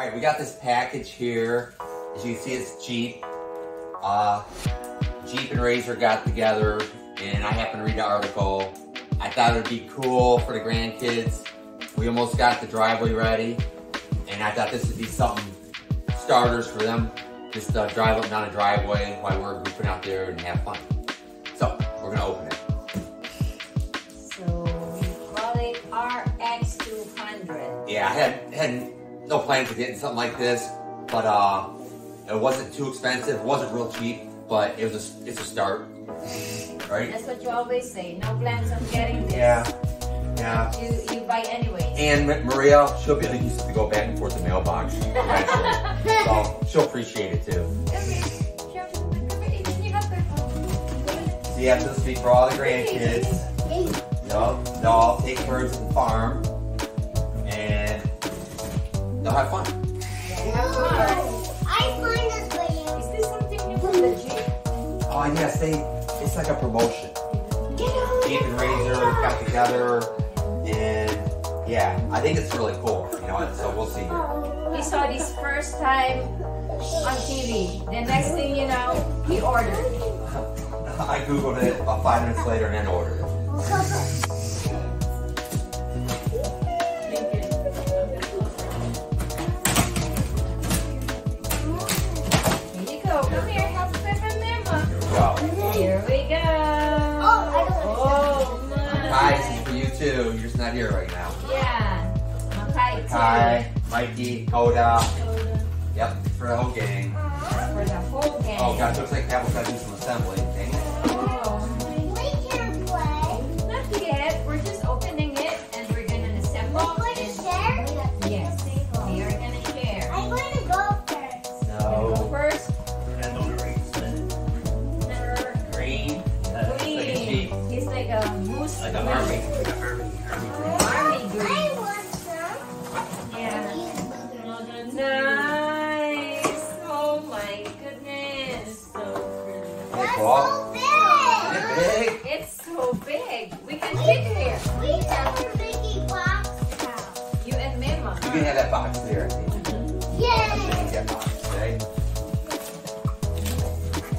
right, we got this package here. As you can see, it's Jeep. Uh, Jeep and Razor got together, and I happened to read the article. I thought it would be cool for the grandkids. We almost got the driveway ready, and I thought this would be something starters for them. Just uh, drive up and down the driveway while we're goofing out there and have fun. So we're gonna open it. So we call it RX 200. Yeah, I had had no plans of getting something like this, but uh, it wasn't too expensive. It wasn't real cheap, but it was a, it's a start, right? That's what you always say. No plans on getting this. Yeah, yeah. You you buy anyway. And Maria, she'll be able to use it to go back and forth the mailbox eventually, so she'll appreciate it too. So you have to speak for all the grandkids. Yup, they'll all take at the farm, they'll have fun. Have fun. I find this video. Is this something new from the Jeep? Oh ah, yes, they. It's like a promotion. Get on Jeep and Razor got together, and yeah, I think it's really cool. You know, and so we'll see. Here. He saw this first time on TV. The next thing you know, he ordered. I googled it about five minutes later and then ordered it. Kai, this is for you too. You're just not here right now. Yeah. Makai Kai, Mikey, Oda. Yep, for the whole gang. Uh, for the whole oh, gang. Oh gosh, looks like Apple's got to do some assembly. Dang an army. Like an army. Army. Army green. I want some. Yeah. Use booger. Nice. Oh my goodness. Hey, That's Paul. so big. Big. It's so big. We can fit here. We have a biggie box now. You and Mima. You can have that box there. I think. You Yay! can get box, okay?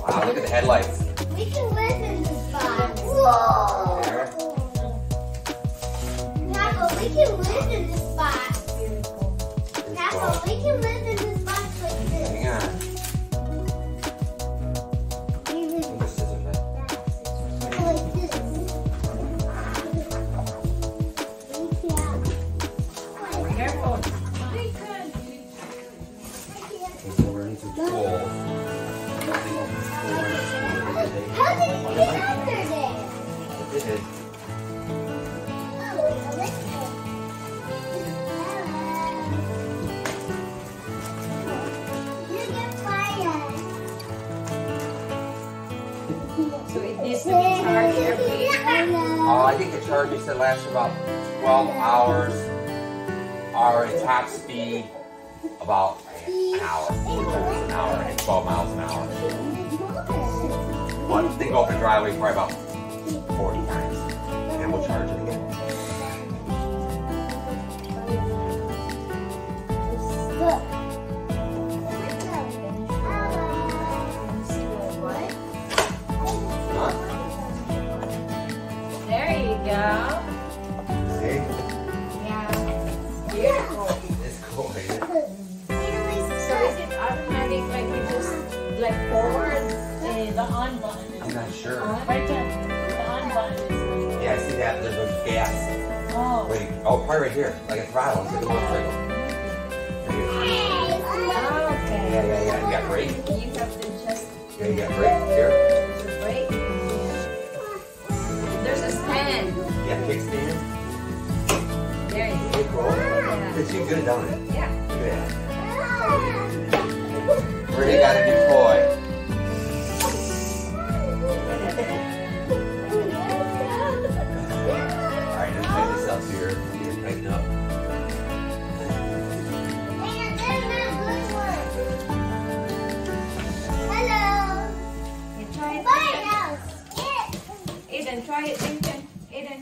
Wow, look at the headlights. We can live in this box. Whoa! Can live in this I think the charge said lasts about 12 hours. Our top speed, about an hour. An hour and 12 miles an hour. But they go up the driveway probably about 40 times. Like forward The, the on button I'm not sure. right there. The on button is Yeah, I see that. There's a gas. oh. Wait. Oh, probably right here. Like a throttle. It's like a little throttle. Right here. Okay. Yeah, yeah, yeah. You got brake? You have to just Yeah, you got brake. Here. there's a brake. There's a stand. Yeah, kickstand. There you go. Cool. Yeah. It's you good, don't it? Yeah. Look at that. Got a new toy. Alright, let's tighten this up here. Here, tighten up. You try it. Bye now. Aiden, try it. Lincoln. Aiden,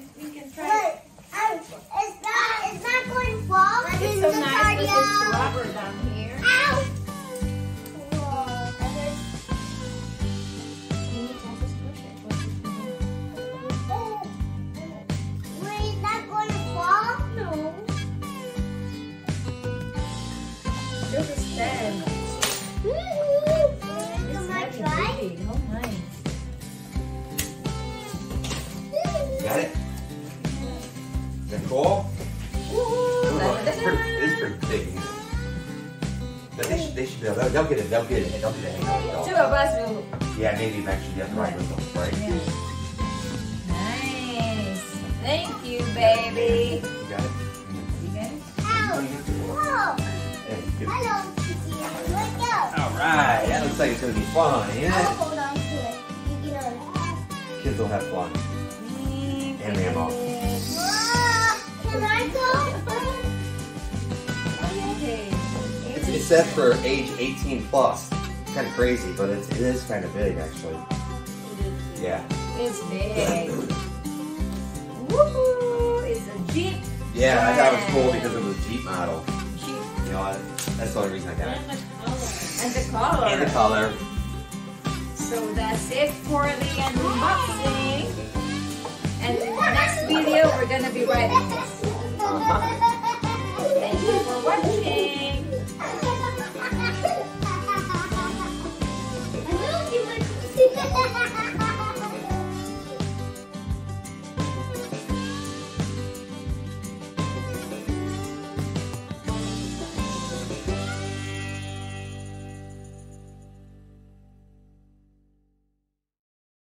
it's pretty big. isn't it? But they should, they should be able to, they'll get it, they'll get it, they'll get it. hang Two on, of us will. they'll- Yeah, maybe eventually you have to ride with them, right? Nice. Thank you, baby. You got it? You got it? Ow! Whoa! Yeah, you do. Hello, Kiki. Let go. All right, that looks like it's gonna be fun, ain't I'll it? hold on to it. You get on. Kids will have fun. And Rambo. Whoa! Can I go? It's, set for age 18 plus. Kind of crazy, but it's, it is kind of big actually. Yeah. It's big. Woohoo! It's a Jeep. Yeah, I thought it was cool because it was a Jeep model. Jeep. You know, I- that's the only reason I got it. And the color. And the color. So that's it for the unboxing. And next video, we're gonna be this. Uh-huh.